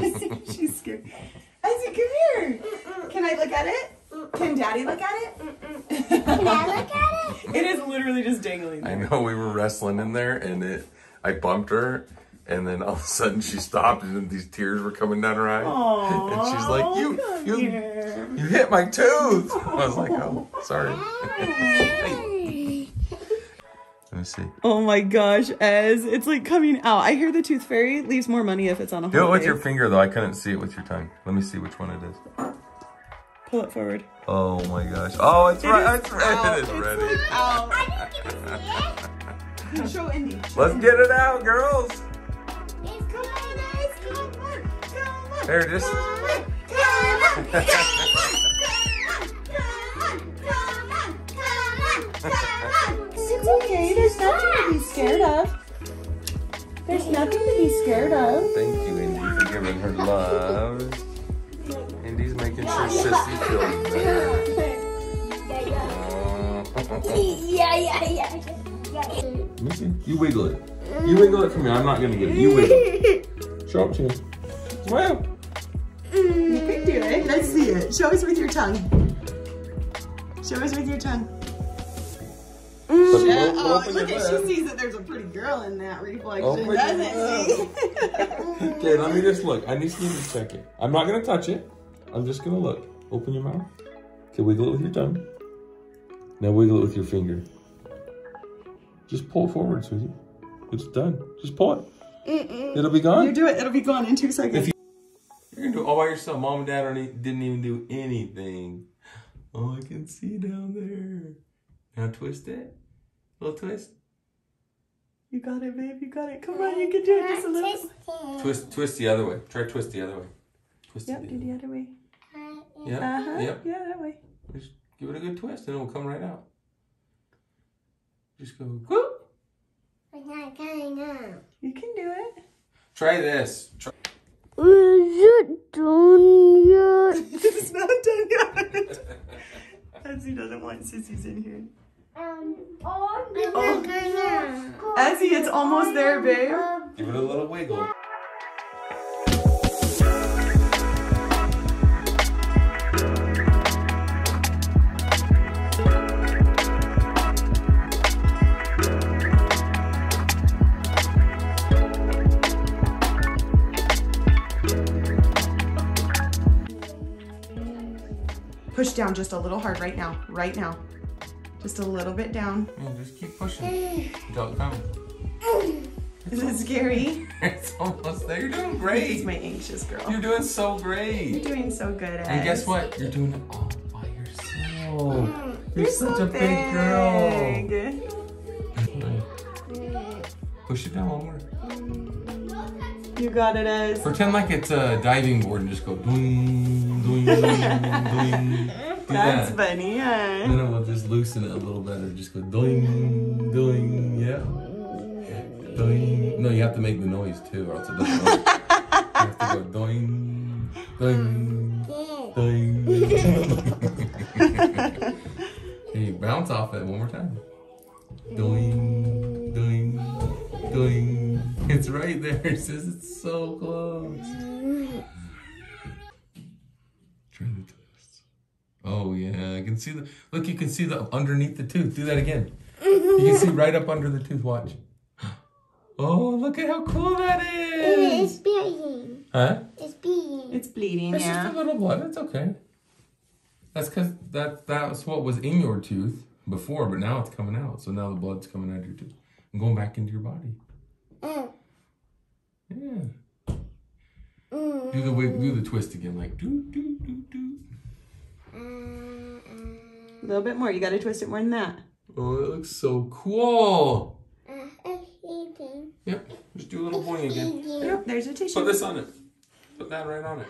She's scared. Izzy, come here. Can I look at it? Can Daddy look at it? Can I look at it? It is literally just dangling I know we were wrestling in there and it I bumped her and then all of a sudden she stopped and then these tears were coming down her eyes. and she's like, You you here. you hit my tooth. I was like, Oh, sorry. Let me see. Oh my gosh, Ez, it's like coming out. I hear the tooth fairy leaves more money if it's on a Do it with your finger though. I couldn't see it with your tongue. Let me see which one it is. Pull it forward. Oh my gosh. Oh, it's right. It's ready. out. It's It's ready. like out. I didn't get to see it. Show Indy. Let's get it out, girls. It's come on, guys. Come on. Come on. There, just Come on. Come on. Come on. Okay. There's nothing to be scared of. There's nothing to be scared of. thank you, Indy, for giving her love. Indy's making sure Sissy feels better. Yeah, yeah, yeah. yeah. Let me see. You wiggle it. You mm. wiggle it for me. I'm not gonna get it. You wiggle. it. Show it to me. Well, mm. You can do it. Let's see it. Show us with your tongue. Show us with your tongue. Yeah. Oh, look at she sees that there's a pretty girl in that reflection, Open doesn't she? Okay, let me just look. I need to check it. I'm not gonna touch it. I'm just gonna look. Open your mouth. Okay, wiggle it with your tongue. Now wiggle it with your finger. Just pull it forward, sweetie. It's done. Just pull it. It'll be gone. you do it. It'll be gone in two seconds. If You're gonna do it all by yourself. Mom and dad didn't even do anything. Oh, I can see down there. Now twist it. Little twist. You got it, babe. You got it. Come on, you can do it just a little. Testing. Twist, twist the other way. Try twist the other way. Twist Yep, it. do the other way. Yeah. Uh huh. Yep. Yeah, that way. Just give it a good twist and it will come right out. Just go. Whoop. It's not coming out. You can do it. Try this. Try. Is it done yet? it's not done yet. Ezzy doesn't want sissies in here. Um, oh, Ezzy, it's almost there, babe. Give it a little wiggle. Push down just a little hard right now. Right now. Just a little bit down. Yeah, just keep pushing until it comes. Is it scary? It's almost there. You're doing great. He's great. my anxious girl. You're doing so great. You're doing so good, Ez. And guess what? You're doing it all by yourself. Mm, you're, You're such so a big girl. big. Push it down one more. You got it, Ez. Pretend like it's a diving board and just go doing, doing, doing. Do That's that. funny, yeah. And then we'll just loosen it a little better. Just go doing, doing, yeah. Doing. No, you have to make the noise too, or else it doesn't work. you have to go doing, doing, doing. hey, bounce off it one more time. Doing, doing, doing. It's right there. It says it's so close. Yeah, I can see the look. You can see the underneath the tooth. Do that again. You can see right up under the tooth. Watch. Oh, look at how cool that is. It's bleeding. Huh? It's bleeding. It's bleeding, It's just a little blood. It's okay. That's because that that's what was in your tooth before, but now it's coming out. So now the blood's coming out of your tooth and going back into your body. Mm. Yeah. Mm. Do the wig, do the twist again, like do do do do. A little bit more. You got to twist it more than that. Oh, it looks so cool. Uh, it's eating. Yep. Just do a little boing again. Yep, there's a tissue. Put this on it. Put that right on it.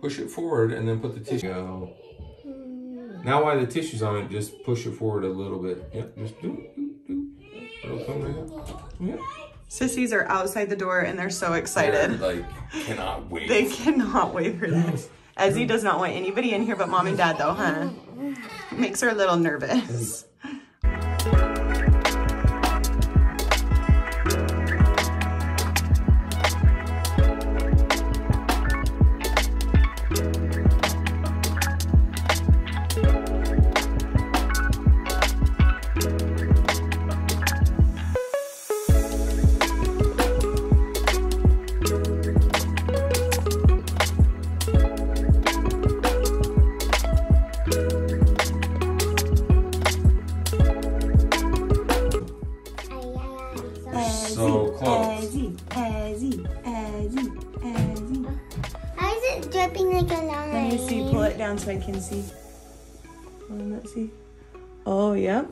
Push it forward and then put the tissue. Go. Now while the tissue's on it, just push it forward a little bit. Yep, just do, do, do. It'll come right out. Yep. Sissies are outside the door and they're so They're, excited. like, cannot wait. They cannot wait for this. Ezzy does not want anybody in here but mom and dad, though, huh? Makes her a little nervous.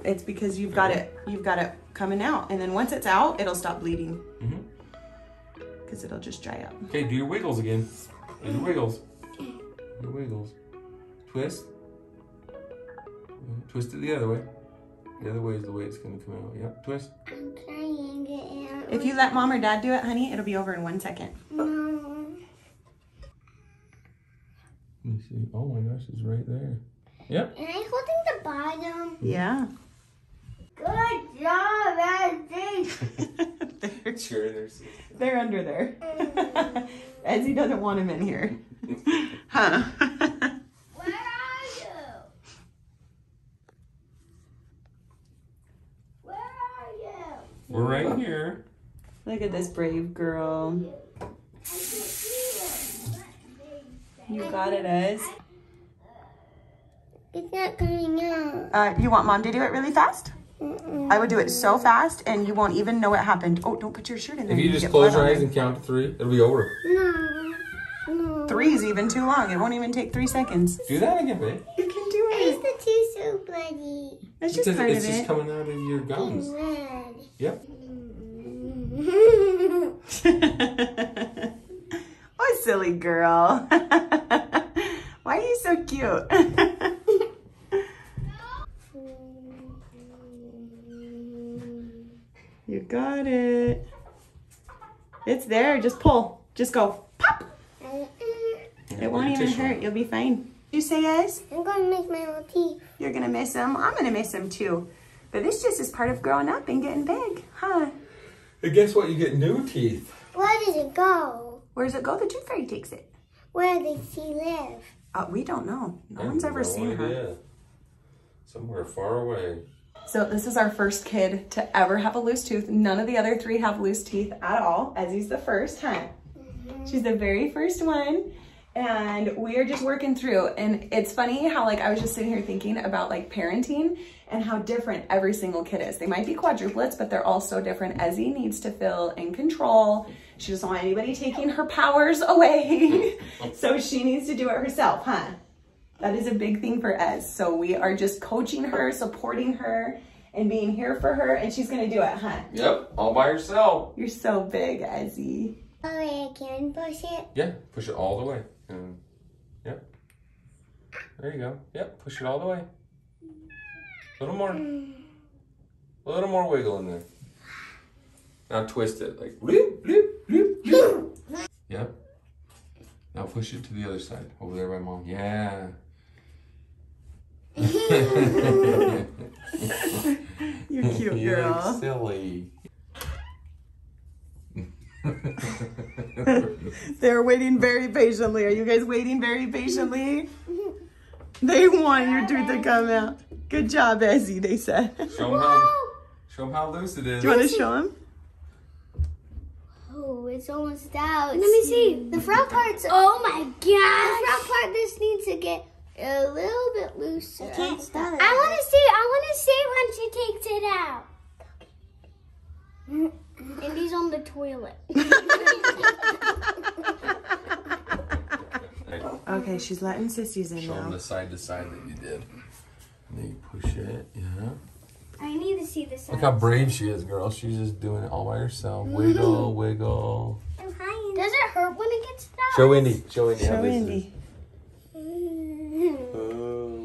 It's because you've got it. You've got it coming out, and then once it's out, it'll stop bleeding Mhm. because it'll just dry up. Okay, do your wiggles again. Do your wiggles. Your wiggles. Twist. Twist it the other way. The other way is the way it's gonna come out. Yep. Twist. I'm trying to get out. If you let mom or dad do it, honey, it'll be over in one second. No. Let me see. Oh my gosh, it's right there. Yep. Am I holding the bottom? Yeah. Good job, Ezzy. they're, Sure, there's. they're under there. Ezzy doesn't want him in here. huh? Where are you? Where are you? We're right here. Look at this brave girl. I can see you. You got it, Ez. It's not coming out. Uh, you want mom to do it really fast? Mm-mm. I would do it so fast and you won't even know it happened. Oh, don't put your shirt in there. If you get just close your eyes and count to three, it'll be over. No. No. Three even too long. It won't even take three seconds. Do that again, babe. You can do Why is it. the tissue so bloody? That's just Because part it's of just it. coming out of your gums. Red. Yep. oh, silly girl. Why are you so cute? you got it. It's there. Just pull. Just go. Pop. It won't even hurt. You'll be fine. You say, guys? I'm going to miss my little teeth. You're gonna miss them. I'm gonna miss them too. But this just is part of growing up and getting big, huh? And guess what? You get new teeth. Where does it go? Where does it go? The tooth fairy takes it. Where does she live? Uh, we don't know. No I one's ever no seen her. idea. Somewhere far away. So this is our first kid to ever have a loose tooth. None of the other three have loose teeth at all, as he's the first, huh? Mm-hmm. She's the very first one. And we are just working through. And it's funny how like I was just sitting here thinking about like parenting and how different every single kid is. They might be quadruplets, but they're all so different. Ezzy needs to feel in control. She doesn't want anybody taking her powers away. so she needs to do it herself, huh? That is a big thing for Ez. So we are just coaching her, supporting her, and being here for her, and she's gonna do it, huh? Yep, all by herself. You're so big, Ezzy. Oh, wait, I can push it. Yeah, push it all the way. And, yep. There you go. Yep, push it all the way. A little more. A little more wiggle in there. Now twist it like bloop, bloop, bloop, bloop. Yep. Now push it to the other side. Over there by mom. Yeah. You're cute, You look girl. silly. They're waiting very patiently. Are you guys waiting very patiently? They want your tooth to come out. Good job, Ezzy, they said. Show them how, show 'em how loose it is. Do you want to show them? Oh, it's almost out. Let me see. The front part's. Oh my god. The front part, this needs to get a little bit looser. I can't stop it. I want to see. I want to see when she takes it out. And he's on the toilet. Okay, she's letting sissies in Show them now. the side to side that you did. And then you push it, yeah. I need to see this. Look how brave she is, girl. She's just doing it all by herself. Wiggle, wiggle. Does it hurt when it gets out? Show Indy. Show Indy. how Show. Indy.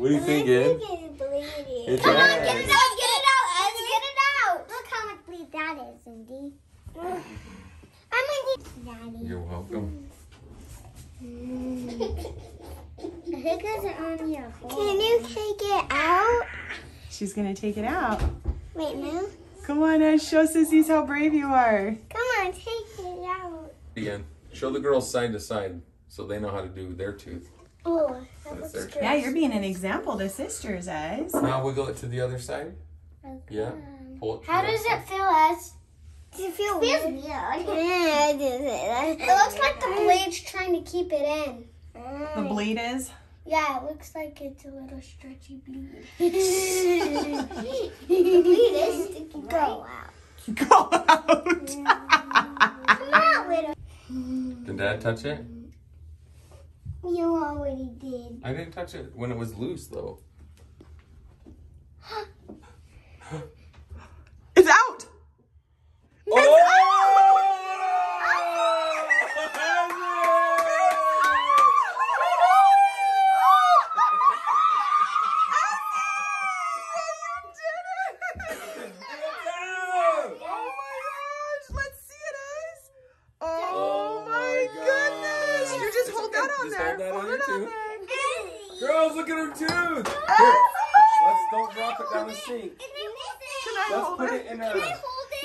What are you thinking? It's Come on, Ed. get it out, get it out, Ed, get it out. Look how much bleed that is, Cindy. I'm gonna need Daddy. You're welcome. I think it's on your Can you take it out? She's gonna take it out. Wait, no. Come on, Ez, show sissies how brave you are. Come on, take it out. Again, show the girls side to side so they know how to do their tooth. Oh, that That's looks their good. Yeah, you're being an example to sisters, Ez. Now wiggle it to the other side. Okay. Yeah. Pull it. How does other it feel, Ez? Does it feel weird? weird. Yeah, it does. It looks like the blade's trying to keep it in. The bleed is. Yeah, it looks like it's a little stretchy bleed. the bleed is sticky. Go out. Go out. Not little. Did Dad touch it? You already did. I didn't touch it when it was loose, though. It's out. Oh my gosh, let's see it, Ice. Oh, Oh my my goodness. gosh. You just hold that on Just there. hold that on your it tooth. there. Girls, look at her tooth. Ah. Here, let's don't drop it down the sink. Can I Let's hold put it? it in a.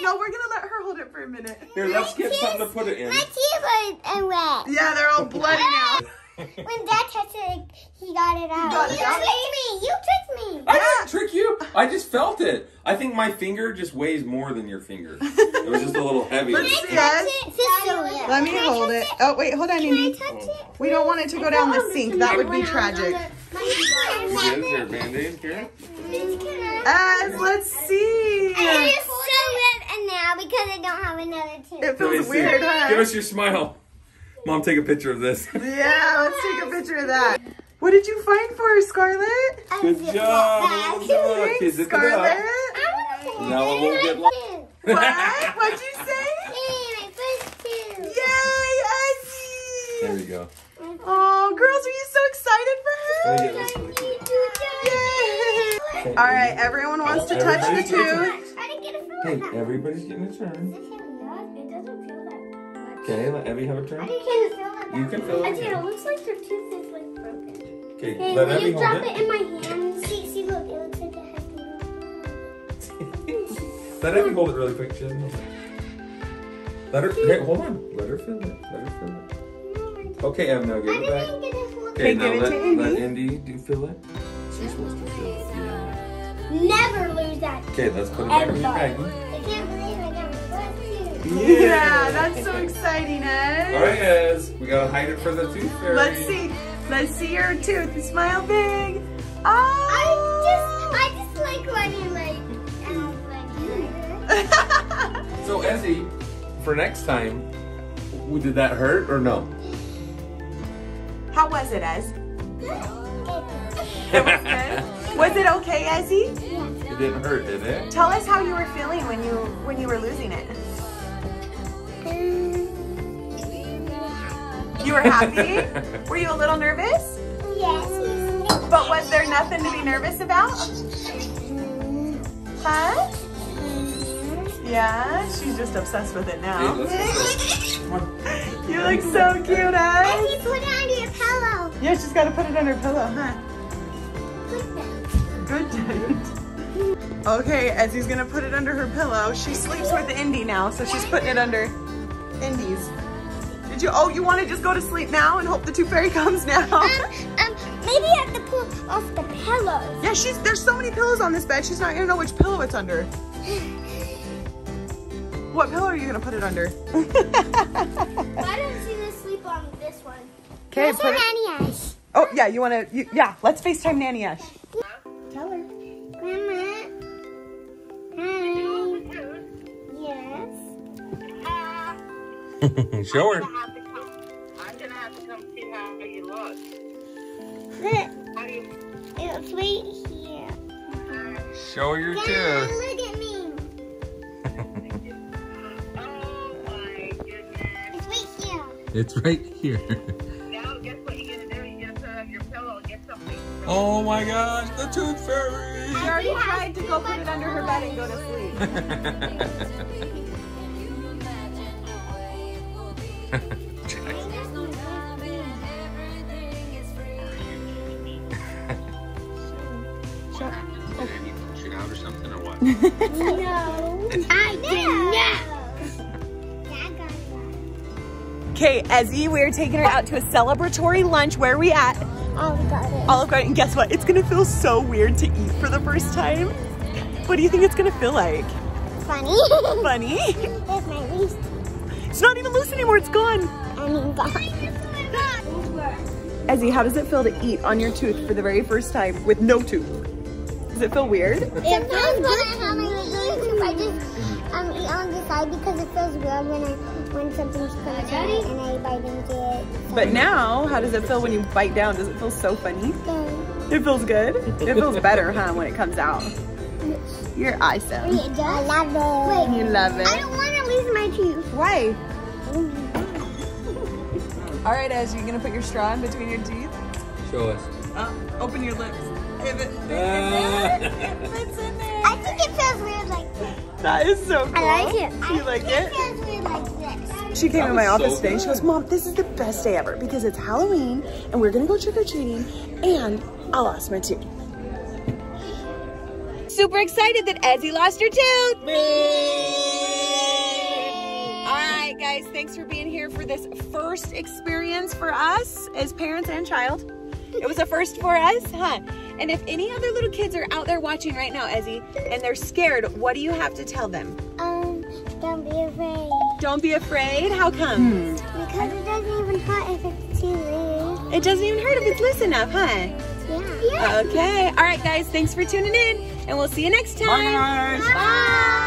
No, we're gonna let her hold it for a minute. Here, let's get something to put it in. My teeth are wet. Yeah, they're all bloody now. When Dad touched it, he got it out. got it you out? tricked me. You tricked me. I didn't trick you. I just felt it. I think my finger just weighs more than your finger. It was just a little heavy. Let's see it. Let me hold it. Oh, wait, hold on, Indy. We don't want it to go down the sink. That would be tragic. You there band-aid here? Ez, let's see. It is so red and now because I don't have another tooth. It feels see. weird, Give us your smile. Mom, take a picture of this. Yeah, let's take a picture of that. What did you find for her, Scarlett? Good job. Good job. Okay, Thanks, zip it Scarlett. up. Now it won't get lost. What? What'd you say? Yay, Ezzy! There we go. Oh, girls, are you so excited for Oh, her? yeah, that's. Yay! All right, everyone wants to touch the tooth. Hey, everybody's getting a turn. Okay, let Evie have a turn. You can feel it. it looks like your tooth is like broken. Okay, Hey, let will Evie you hold drop it. it in my hand? See, see, look, it looks like it has Let Evie hold it really quick. She doesn't hold. Let her. Hey, hold on. Let her feel it. Let her feel it. Okay, Ev, now give it back. didn't get it full. Okay, Okay, now let, to let Indy do feel it. She's supposed to feel it. Yeah. Never lose that. Okay, let's put it back in your baggie. I can't believe I got my first tooth. Yeah, that's so exciting, Ez. All right, Ez. We gotta hide it for the tooth fairy. Let's see. Let's see your tooth. Smile big. Oh! I just, I just like running like, and I like, So, Ezzy, for next time, did that hurt or no? How was it, Ez? It was good. Was it okay, Ezzy? It didn't hurt, did it? Tell us how you were feeling when you when you were losing it. You were happy? were you a little nervous? yes. But was there nothing to be nervous about? Huh? Yeah, she's just obsessed with it now. let's go. Come on. You look so cute, I Yeah, she's got to put it under her pillow, huh? Put that. Good. okay, Ezzy's gonna put it under her pillow. She sleeps with Indy now, so she's putting it under Indy's. Did you? Oh, you want to just go to sleep now and hope the tooth fairy comes now? Um, um, maybe I have to pull off the pillow. yeah, she's. There's so many pillows on this bed. She's not gonna know which pillow it's under. What pillow are you gonna put it under? Why don't you Okay, That's put. Nanny Ash. Oh yeah, you wanna? You, yeah, let's FaceTime Nanny Ash. Tell her. Grandma. Hi. Yes. Show her. I'm gonna have to come see how you look. Look, How do you? it's right here. Show your Grandma, tooth. look at me. Oh my goodness! It's right here. It's right here. Oh my gosh, the tooth fairy. She already tried to go put it under her bed and go to sleep. Shit out or something or what? No. I did not. Dad got that. Okay, Ezzy, we're taking her out to a celebratory lunch. Where are we at? Oh, Olive Garden. Olive Garden. And guess what? It's gonna feel so weird to eat for the first time. What do you think it's gonna feel like? Funny. Funny? That's my least. It's not even loose anymore, it's gone. I mean, God. Ezzy, how does it feel to eat on your tooth for the very first time with no tooth? Does it feel weird? It feels good. I have my little tooth. I just, um eat on the side because it feels weird when I when something's crunchy and I bite into it. But now, how does it feel when you bite down? Does it feel so funny? So, It feels good. It feels better, huh, when it comes out. You're awesome. it does. I love it. Wait, You love I it. don't want to lose my tooth. Why? All right, Ez, you gonna put your straw in between your teeth? Show us. Oh, open your lips. If it, Ah. fits in there. That is so cool. I like it. You like it? feels weird like this. She came That in my was so office and She goes, Mom, this is the best day ever because it's Halloween and we're gonna go trick or treating and I lost my tooth. Super excited that Ezzy lost her tooth. All right, guys, thanks for being here for this first experience for us as parents and child. It was a first for us, huh? And if any other little kids are out there watching right now, Ezzy, and they're scared, what do you have to tell them? Um, don't be afraid. Don't be afraid. How come? Because it doesn't even hurt if it's too loose. It doesn't even hurt if it's loose enough, huh? Yeah. Yeah. Okay. All right, guys. Thanks for tuning in, and we'll see you next time. Bye, guys. Bye.